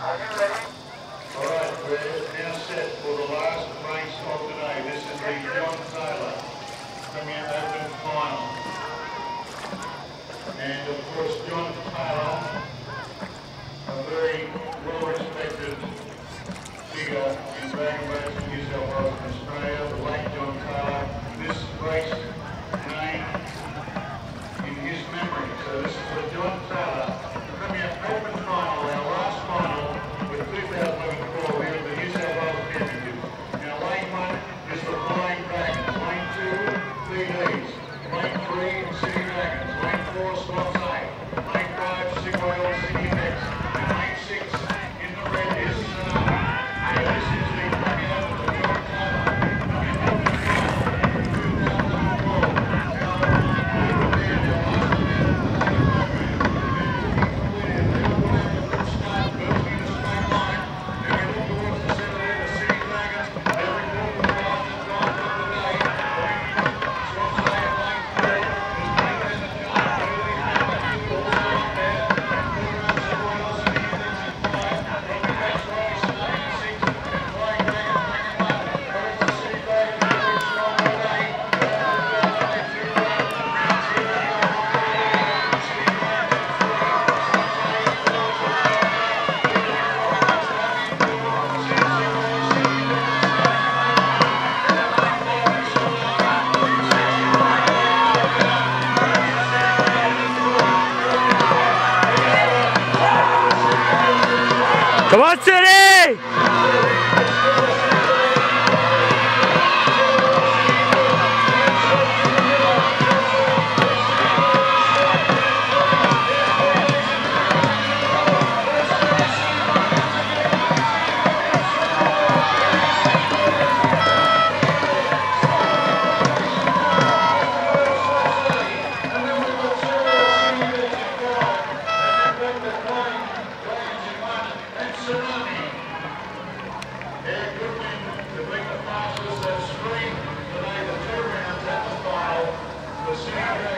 Alright, we're now set for the last race of the day. This is the John Taylor Premier Open Final. And of course, John Taylor, a very well-respected figure in dragon racing Australia, the late John Taylor. This race named in his memory. So this is for John Taylor, Come on, City! Yeah.